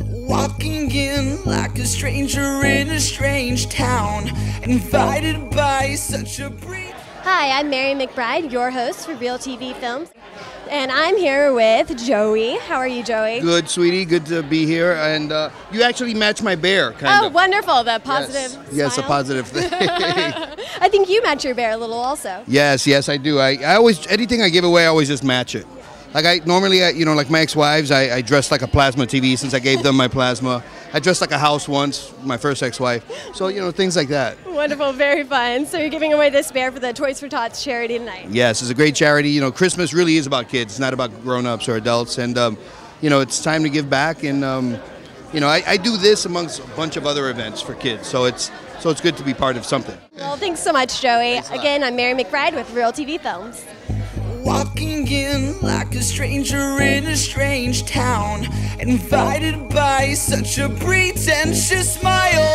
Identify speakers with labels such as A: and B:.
A: Walking in like a stranger in a strange town, invited by such a brief.
B: Hi, I'm Mary McBride, your host for Real TV Films. And I'm here with Joey. How are you, Joey?
C: Good, sweetie. Good to be here. And uh, you actually match my bear, kind
B: Oh,
C: of.
B: Oh, wonderful. The positive.
C: Yes, yes a positive thing.
B: I think you match your bear a little also.
C: yes, yes, I do. I, I always, anything I give away, I always just match it. Like I normally, I, you know, like my ex-wives, I, I dress like a plasma TV since I gave them my plasma. I dressed like a house once, my first ex-wife. So you know, things like that.
B: Wonderful, very fun. So you're giving away this bear for the Toys for Tots charity tonight.
C: Yes, it's a great charity. You know, Christmas really is about kids. It's not about grown-ups or adults. And um, you know, it's time to give back. And um, you know, I, I do this amongst a bunch of other events for kids. So it's so it's good to be part of something.
B: Well, thanks so much, Joey. Again, I'm Mary McBride with Real TV Films.
A: Walking in like a stranger in a strange town, invited by such a pretentious smile.